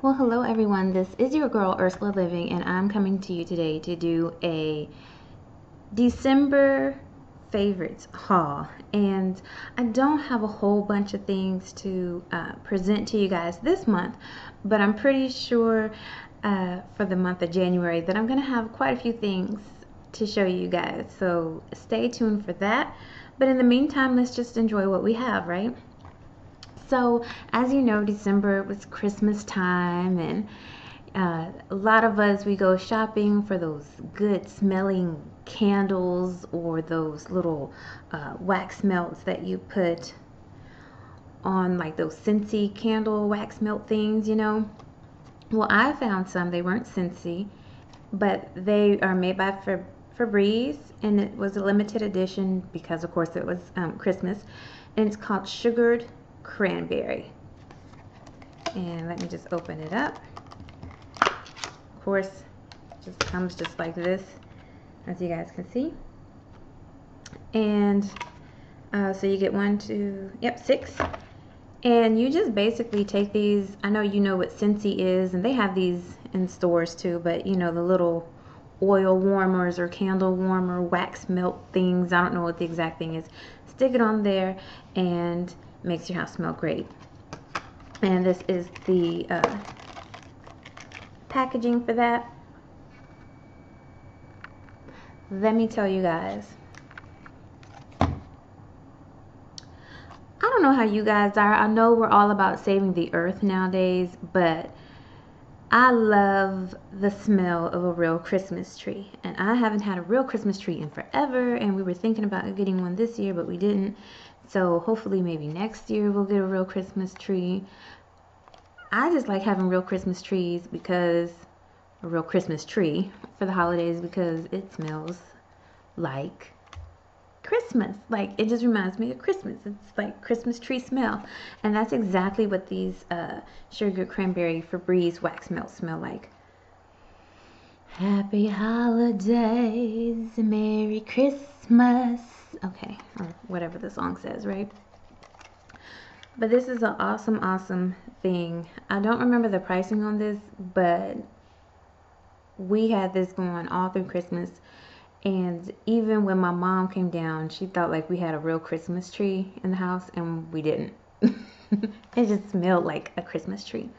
Well, hello everyone. This is your girl Ursula Living, and I'm coming to you today to do a December favorites haul. And I don't have a whole bunch of things to uh, present to you guys this month, but I'm pretty sure uh, for the month of January that I'm going to have quite a few things to show you guys. So stay tuned for that. But in the meantime, let's just enjoy what we have, right? So, as you know, December was Christmas time, and uh, a lot of us we go shopping for those good smelling candles or those little uh, wax melts that you put on like those Scentsy candle wax melt things, you know. Well, I found some. They weren't Scentsy, but they are made by Febreze, and it was a limited edition because, of course, it was um, Christmas. And it's called Sugared cranberry. And let me just open it up. Of course, just comes just like this, as you guys can see. And uh, so you get one, two, yep, six. And you just basically take these, I know you know what Scentsy is, and they have these in stores too, but you know, the little oil warmers or candle warmer wax melt things, I don't know what the exact thing is. Stick it on there and makes your house smell great. And this is the uh, packaging for that. Let me tell you guys. I don't know how you guys are. I know we're all about saving the earth nowadays, but I love the smell of a real Christmas tree. And I haven't had a real Christmas tree in forever, and we were thinking about getting one this year, but we didn't. So hopefully maybe next year we'll get a real Christmas tree. I just like having real Christmas trees because a real Christmas tree for the holidays because it smells like Christmas. Like it just reminds me of Christmas. It's like Christmas tree smell. And that's exactly what these uh, sugar cranberry Febreze wax melts smell like. Happy holidays, Merry Christmas okay, or whatever the song says, right? But this is an awesome, awesome thing. I don't remember the pricing on this, but we had this going all through Christmas. And even when my mom came down, she thought like we had a real Christmas tree in the house, and we didn't. it just smelled like a Christmas tree.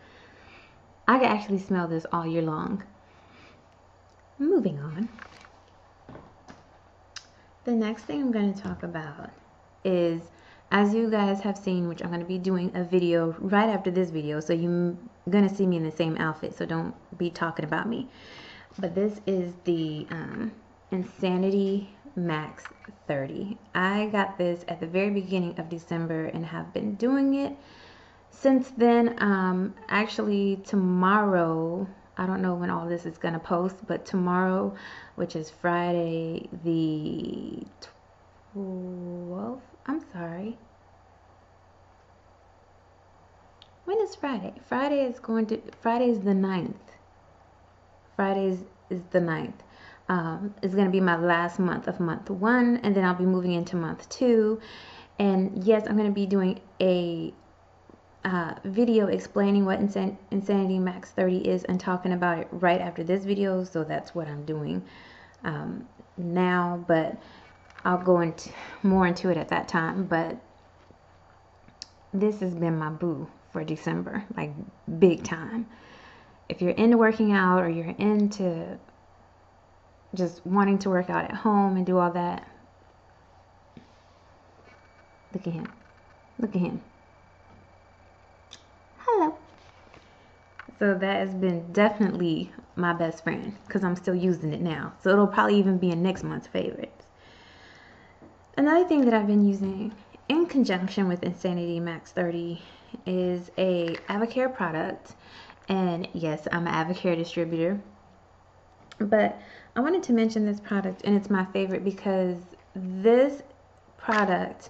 I could actually smell this all year long. Moving on. The next thing I'm going to talk about is, as you guys have seen, which I'm going to be doing a video right after this video, so you're going to see me in the same outfit, so don't be talking about me. But this is the um, Insanity Max 30. I got this at the very beginning of December and have been doing it since then. Um, actually, tomorrow I don't know when all this is going to post, but tomorrow, which is Friday the 12th, I'm sorry. When is Friday? Friday is going to, Friday is the 9th. Friday is the 9th. Um, it's going to be my last month of month one, and then I'll be moving into month two. And yes, I'm going to be doing a uh, video explaining what Insan Insanity Max 30 is and talking about it right after this video. So that's what I'm doing um, now. But I'll go into more into it at that time. But this has been my boo for December, like big time. If you're into working out or you're into just wanting to work out at home and do all that, look at him. Look at him. So that has been definitely my best friend because I'm still using it now. So it'll probably even be in next month's favorites. Another thing that I've been using in conjunction with Insanity Max 30 is a Advocare product. And yes, I'm an Advocare distributor. But I wanted to mention this product and it's my favorite because this product,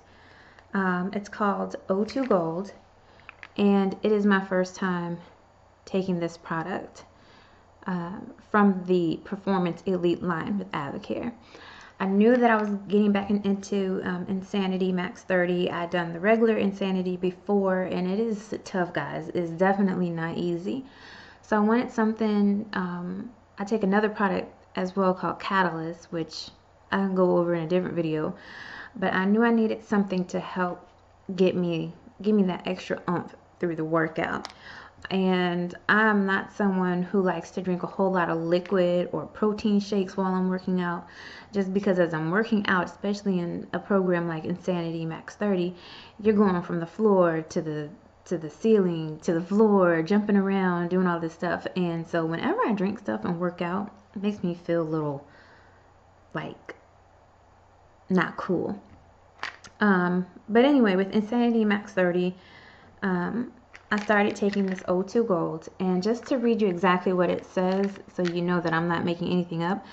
um, it's called O2 Gold. And it is my first time taking this product uh, from the Performance Elite line with Advocare. I knew that I was getting back in, into um, Insanity Max 30. I'd done the regular Insanity before, and it is tough, guys. It's definitely not easy. So I wanted something. Um, I take another product as well called Catalyst, which I can go over in a different video. But I knew I needed something to help get me, give me that extra oomph through the workout. And I'm not someone who likes to drink a whole lot of liquid or protein shakes while I'm working out just because as I'm working out especially in a program like Insanity Max 30 you're going from the floor to the to the ceiling to the floor jumping around doing all this stuff. And so whenever I drink stuff and work out it makes me feel a little like not cool. Um, but anyway with Insanity Max 30 um, I started taking this O2 Gold and just to read you exactly what it says so you know that I'm not making anything up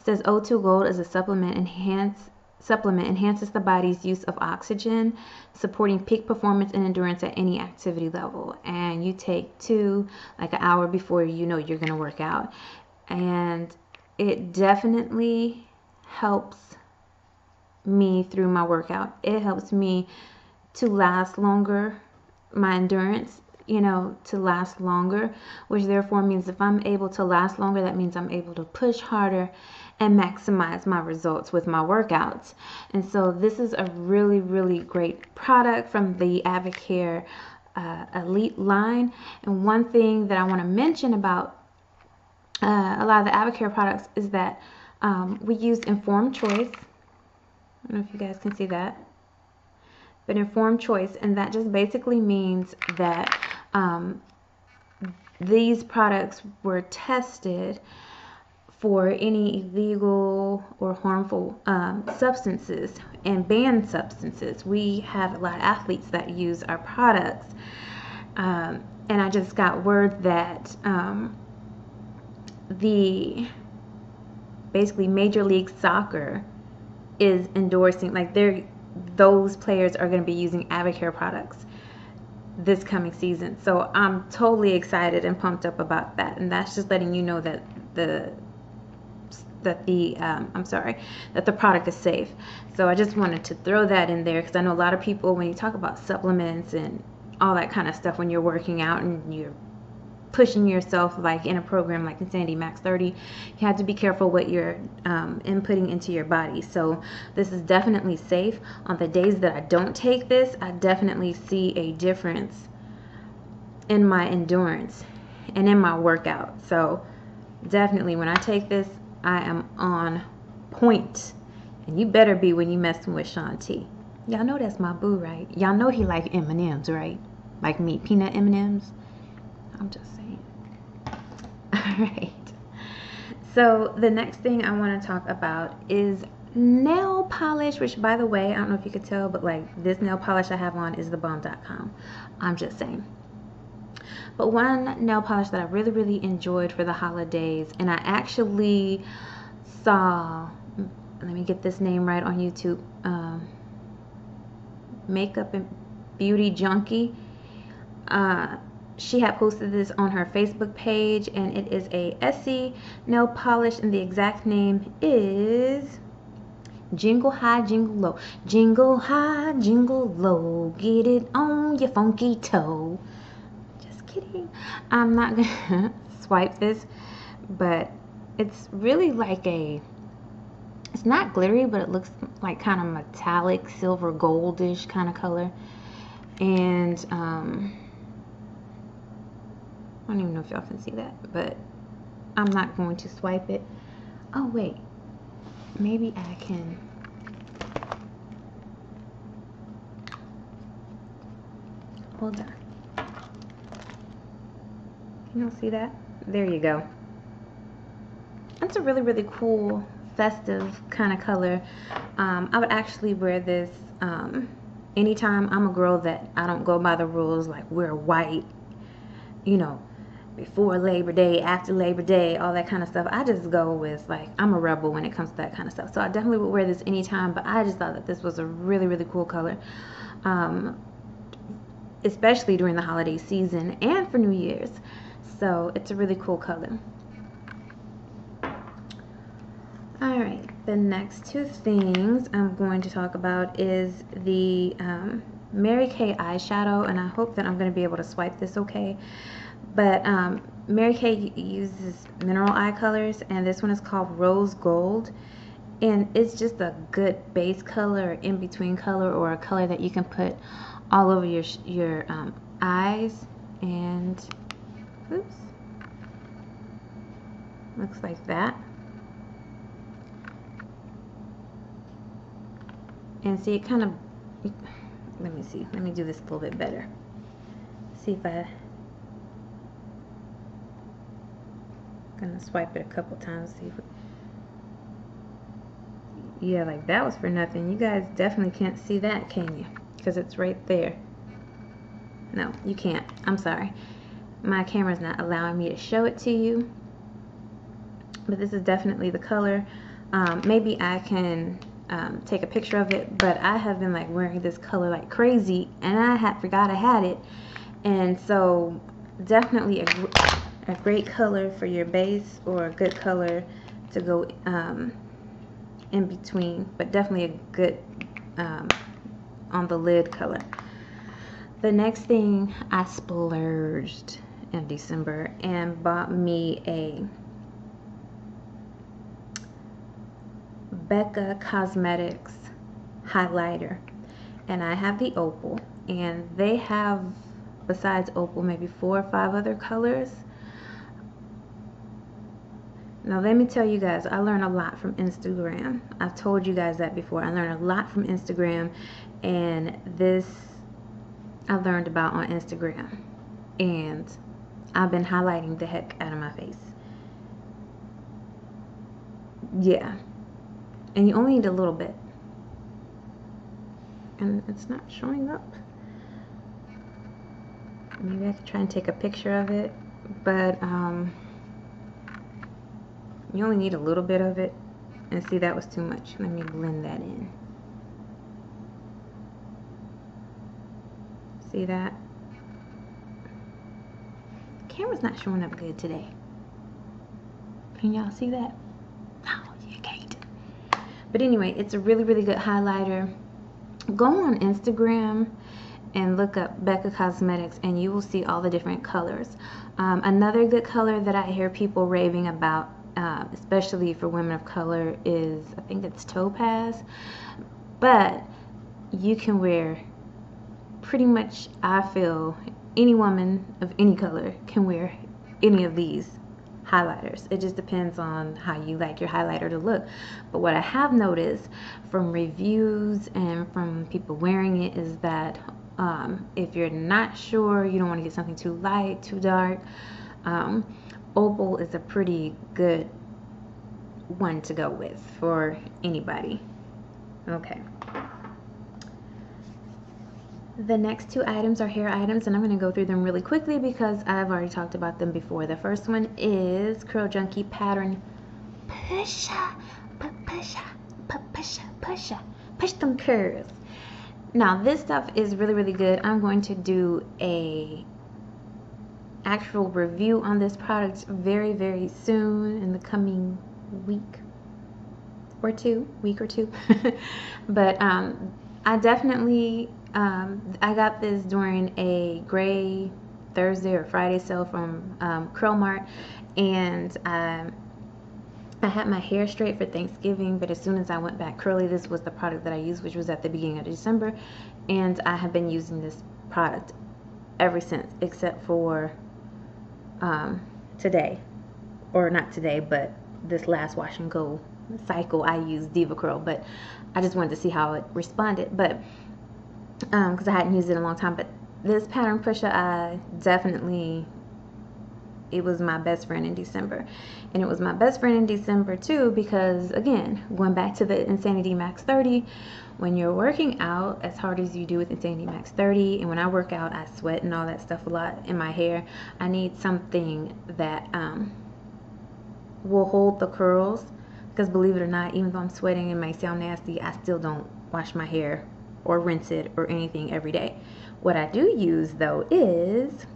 it says O2 Gold is a supplement enhance supplement enhances the body's use of oxygen supporting peak performance and endurance at any activity level. And you take two like an hour before you know you're going to work out. And it definitely helps me through my workout. It helps me to last longer my endurance you know, to last longer, which therefore means if I'm able to last longer, that means I'm able to push harder and maximize my results with my workouts. And so this is a really, really great product from the Advocare uh, Elite line. And one thing that I want to mention about uh, a lot of the Advocare products is that um, we use informed choice. I don't know if you guys can see that but informed choice and that just basically means that um, these products were tested for any illegal or harmful um, substances and banned substances. We have a lot of athletes that use our products. Um, and I just got word that um, the basically Major League Soccer is endorsing, like they're those players are going to be using Advocare products this coming season. So I'm totally excited and pumped up about that. And that's just letting you know that the that the um, I'm sorry that the product is safe. So I just wanted to throw that in there because I know a lot of people when you talk about supplements and all that kind of stuff when you're working out and you're pushing yourself like in a program like Insanity Max 30 you have to be careful what you're um, inputting into your body. So this is definitely safe. On the days that I don't take this I definitely see a difference in my endurance and in my workout. So definitely when I take this I am on point. and you better be when you messing with Shaun T. Y'all know that's my boo right? Y'all know he like M&M's right? Like me peanut M&M's I'm just saying. All right. So the next thing I want to talk about is nail polish, which by the way, I don't know if you could tell, but like this nail polish I have on is the bomb.com. I'm just saying. But one nail polish that I really, really enjoyed for the holidays, and I actually saw, let me get this name right on YouTube, um, Makeup and Beauty Junkie. Uh, she had posted this on her Facebook page and it is a Essie nail polish and the exact name is Jingle Hi Jingle Low. Jingle Hi Jingle Low. Get it on your funky toe. Just kidding. I'm not gonna swipe this but it's really like a it's not glittery but it looks like kind of metallic silver goldish kind of color. And um I don't even know if y'all can see that, but I'm not going to swipe it. Oh, wait. Maybe I can... Hold on. Can y'all see that? There you go. That's a really, really cool, festive kind of color. Um, I would actually wear this um, anytime I'm a girl that I don't go by the rules, like wear white, you know, before Labor Day, after Labor Day, all that kind of stuff. I just go with like I'm a rebel when it comes to that kind of stuff. So I definitely would wear this anytime, but I just thought that this was a really really cool color. Um, especially during the holiday season and for New Year's. So it's a really cool color. All right. the next two things I'm going to talk about is the um, Mary Kay eyeshadow, and I hope that I'm going to be able to swipe this okay. But um, Mary Kay uses mineral eye colors, and this one is called Rose Gold. And it's just a good base color, in between color, or a color that you can put all over your your um, eyes. And oops, looks like that. And see, it kind of let me see. Let me do this a little bit better. See if I gonna swipe it a couple times see if yeah like that was for nothing. You guys definitely can't see that can you? Because it's right there. No you can't. I'm sorry. My camera's not allowing me to show it to you. But this is definitely the color. Um, maybe I can um, take a picture of it but I have been like wearing this color like crazy and I had forgot I had it. And so definitely a, a great color for your base or a good color to go um, in between but definitely a good um, on the lid color. The next thing I splurged in December and bought me a Becca Cosmetics highlighter. And I have the opal and they have besides opal maybe four or five other colors now let me tell you guys I learned a lot from Instagram. I've told you guys that before. I learned a lot from Instagram and this I learned about on Instagram. And I've been highlighting the heck out of my face. Yeah. And you only need a little bit. And it's not showing up. Maybe I could try and take a picture of it but um, you only need a little bit of it and see that was too much let me blend that in see that the camera's not showing up good today can y'all see that Oh, yeah, Kate. but anyway, it's a really, really good highlighter. Go on Instagram and look up Becca Cosmetics and you will see all the different colors. Um, another good color that I hear people raving about, uh, especially for women of color, is I think it's Topaz. But you can wear pretty much, I feel, any woman of any color can wear any of these highlighters. It just depends on how you like your highlighter to look. But what I have noticed from reviews and from people wearing it is that um, if you're not sure, you don't want to get something too light, too dark, um, Opal is a pretty good one to go with for anybody. Okay. The next two items are hair items and I'm going to go through them really quickly because I've already talked about them before. The first one is Curl Junkie Pattern Pusha, pusha, pusha, pusha, push them curls. Now this stuff is really, really good. I'm going to do a actual review on this product very, very soon in the coming week or two, week or two. but um, I definitely um, I got this during a gray Thursday or Friday sale from um, CurlMart, and um, I had my hair straight for Thanksgiving, but as soon as I went back curly, this was the product that I used, which was at the beginning of December, and I have been using this product ever since, except for um, today, or not today, but this last wash and go cycle I used DevaCurl, but I just wanted to see how it responded, but because um, I hadn't used it in a long time. But this pattern Pusha, I definitely, it was my best friend in December. And it was my best friend in December too because, again, going back to the Insanity Max 30, when you're working out as hard as you do with Insanity Max 30, and when I work out, I sweat and all that stuff a lot in my hair, I need something that um, will hold the curls. Because believe it or not, even though I'm sweating and may sound nasty, I still don't wash my hair or rinse it or anything every day. What I do use though is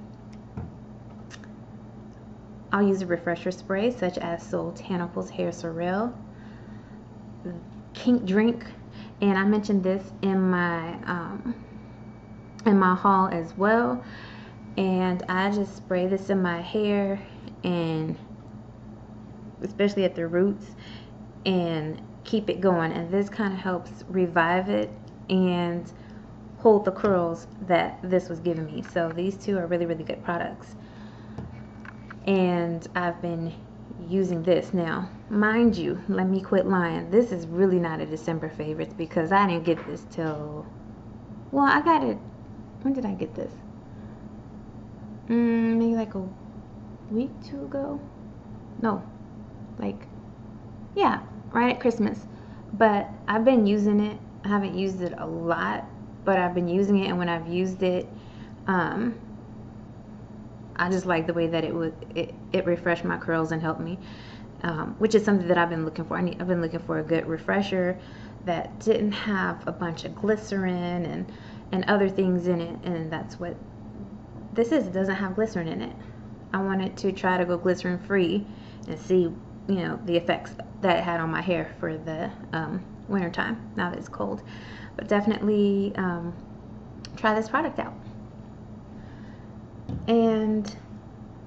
I'll use a refresher spray such as Soultanicals Hair Sorrel. kink drink and I mentioned this in my um, in my haul as well. And I just spray this in my hair and especially at the roots and keep it going. And this kind of helps revive it and hold the curls that this was giving me. So these two are really really good products and I've been using this now. Mind you let me quit lying. This is really not a December favorites because I didn't get this till well I got it when did I get this? Mm, maybe like a week two ago? No like yeah right at Christmas. But I've been using it. I haven't used it a lot but I've been using it and when I've used it um, I just like the way that it would it, it refreshed my curls and helped me um, which is something that I've been looking for. I need, I've been looking for a good refresher that didn't have a bunch of glycerin and and other things in it and that's what this is it doesn't have glycerin in it. I wanted to try to go glycerin free and see you know the effects that it had on my hair for the um, winter time now that it's cold. But definitely um, try this product out and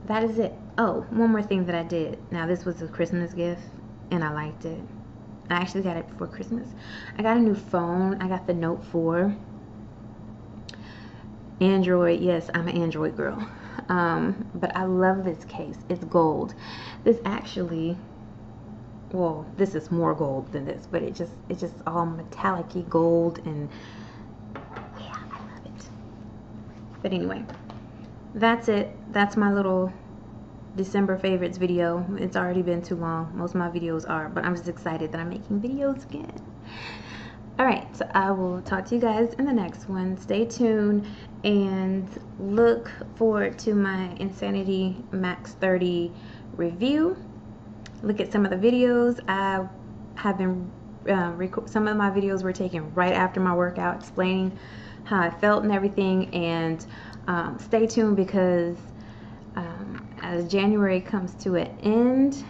that is it. Oh one more thing that I did. Now this was a Christmas gift and I liked it. I actually got it before Christmas. I got a new phone. I got the Note 4 Android yes I'm an Android girl. Um, but I love this case. It's gold. This actually well this is more gold than this but it just it's just all metallic gold and yeah I love it. But anyway that's it. That's my little December favorites video. It's already been too long. Most of my videos are but I'm just excited that I'm making videos again. Alright so I will talk to you guys in the next one. Stay tuned and look forward to my Insanity Max 30 review. Look at some of the videos. I have been uh, some of my videos were taken right after my workout explaining how I felt and everything and um, stay tuned because um, as January comes to an end,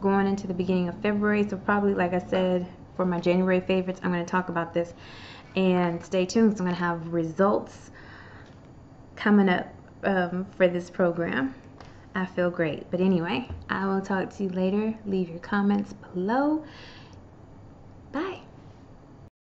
going into the beginning of February, so probably like I said, for my January favorites, I'm going to talk about this. And stay tuned, so I'm going to have results coming up um, for this program. I feel great. But anyway, I will talk to you later. Leave your comments below.